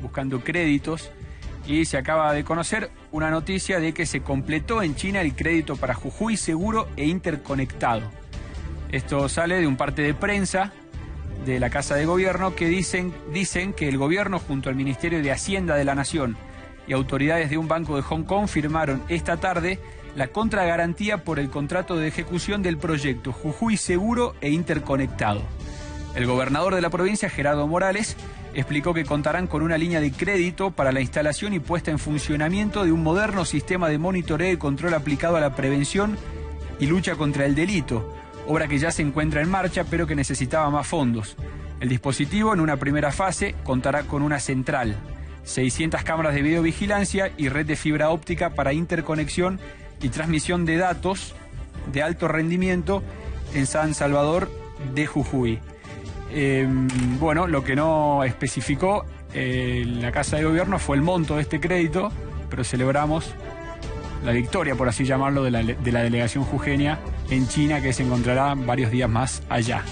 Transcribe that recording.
Buscando créditos y se acaba de conocer una noticia de que se completó en China el crédito para Jujuy seguro e interconectado. Esto sale de un parte de prensa de la Casa de Gobierno que dicen, dicen que el gobierno junto al Ministerio de Hacienda de la Nación y autoridades de un banco de Hong Kong firmaron esta tarde la contragarantía por el contrato de ejecución del proyecto Jujuy seguro e interconectado. El gobernador de la provincia, Gerardo Morales, explicó que contarán con una línea de crédito para la instalación y puesta en funcionamiento de un moderno sistema de monitoreo y control aplicado a la prevención y lucha contra el delito, obra que ya se encuentra en marcha pero que necesitaba más fondos. El dispositivo en una primera fase contará con una central, 600 cámaras de videovigilancia y red de fibra óptica para interconexión y transmisión de datos de alto rendimiento en San Salvador de Jujuy. Eh, bueno, lo que no especificó eh, la Casa de Gobierno fue el monto de este crédito, pero celebramos la victoria, por así llamarlo, de la, de la delegación jujeña en China, que se encontrará varios días más allá.